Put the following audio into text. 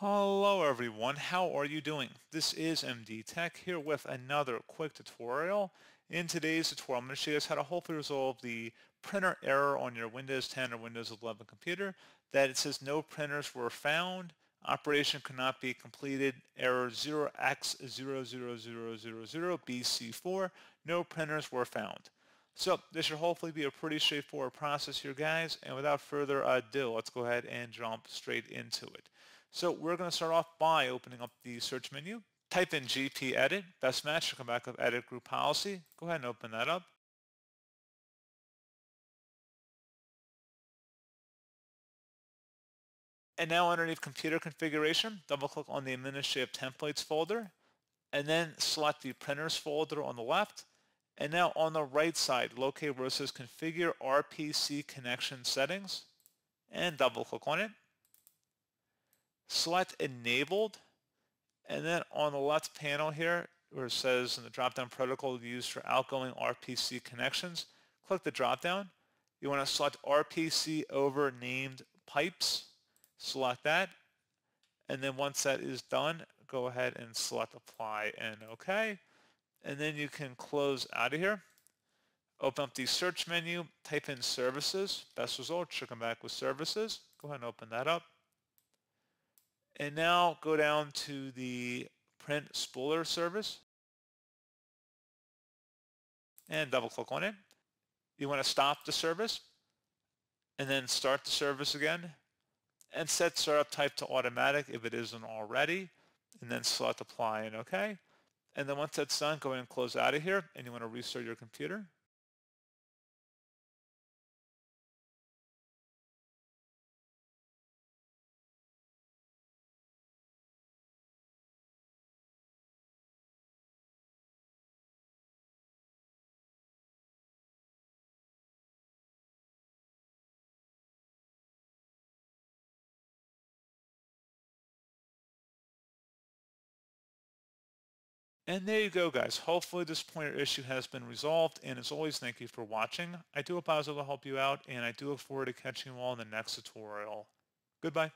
Hello everyone, how are you doing? This is MD Tech here with another quick tutorial. In today's tutorial, I'm going to show you guys how to hopefully resolve the printer error on your Windows 10 or Windows 11 computer that it says no printers were found, operation could not be completed, error 0x00000BC4, no printers were found. So this should hopefully be a pretty straightforward process here guys, and without further ado, let's go ahead and jump straight into it. So we're going to start off by opening up the search menu. Type in GP Edit, best match, to come back up Edit Group Policy. Go ahead and open that up. And now underneath Computer Configuration, double-click on the Administrative Templates folder, and then select the Printers folder on the left. And now on the right side, locate where it says Configure RPC Connection Settings, and double-click on it select enabled and then on the left panel here where it says in the drop-down protocol used for outgoing RPC connections, click the drop-down. You want to select RPC over named pipes. Select that. And then once that is done, go ahead and select apply and OK. And then you can close out of here. Open up the search menu, type in services. Best result should come back with services. Go ahead and open that up. And now go down to the print spooler service and double click on it. You want to stop the service and then start the service again and set startup type to automatic if it isn't already and then select apply and OK. And then once that's done, go ahead and close out of here and you want to restart your computer. And there you go, guys. Hopefully this pointer issue has been resolved. And as always, thank you for watching. I do hope I was able to help you out, and I do look forward to catching you all in the next tutorial. Goodbye.